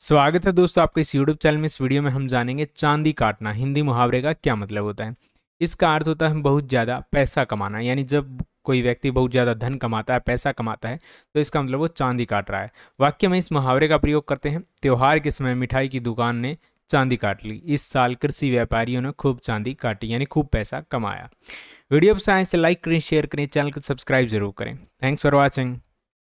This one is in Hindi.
स्वागत है दोस्तों आपके इस YouTube चैनल में। इस वीडियो में हम जानेंगे चांदी काटना, हिंदी मुहावरे का क्या मतलब होता है। इसका अर्थ होता है बहुत ज़्यादा पैसा कमाना, यानी जब कोई व्यक्ति बहुत ज़्यादा धन कमाता है, पैसा कमाता है तो इसका मतलब वो चांदी काट रहा है। वाक्य में इस मुहावरे का प्रयोग करते हैं, त्यौहार के समय मिठाई की दुकान ने चांदी काट ली। इस साल कृषि व्यापारियों ने खूब चांदी काटी, यानी खूब पैसा कमाया। वीडियो पसंद से तो लाइक करें शेयर करें चैनल को सब्सक्राइब ज़रूर करें। Thanks for watching